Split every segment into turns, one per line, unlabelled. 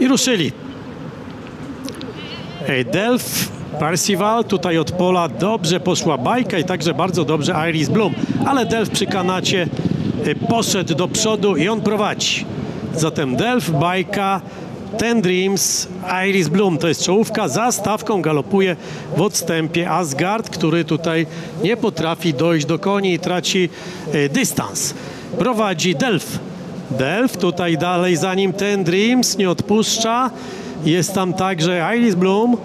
I ruszyli. Delf, Parsival, tutaj od pola dobrze poszła bajka i także bardzo dobrze Iris Bloom, ale Delf przy kanacie y, poszedł do przodu i on prowadzi. Zatem Delf, bajka, Ten Dreams, Iris Bloom to jest czołówka, za stawką galopuje w odstępie Asgard, który tutaj nie potrafi dojść do koni i traci y, dystans. Prowadzi Delf. Delf tutaj dalej za nim Ten Dreams nie odpuszcza. Jest tam także Iris Bloom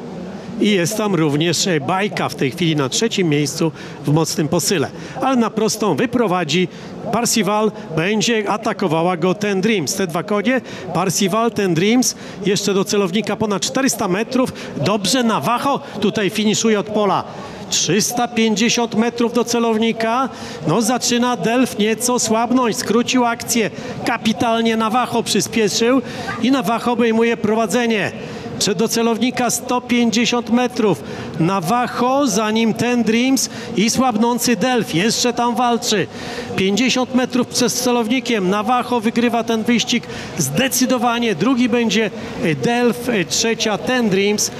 i jest tam również e, Bajka w tej chwili na trzecim miejscu w mocnym posyle. Ale na prostą wyprowadzi Parsival, będzie atakowała go Ten Dreams. Te dwa konie, Parsival, Ten Dreams, jeszcze do celownika ponad 400 metrów. Dobrze na wacho, tutaj finiszuje od pola. 350 metrów do celownika. No zaczyna Delf nieco słabnąć, skrócił akcję. Kapitalnie Nawacho przyspieszył i Nawacho obejmuje prowadzenie. Czy do celownika 150 metrów. Nawacho, za nim ten Dreams i słabnący Delf. Jeszcze tam walczy. 50 metrów przez celownikiem. Nawacho wygrywa ten wyścig zdecydowanie. Drugi będzie Delf, trzecia ten Dreams.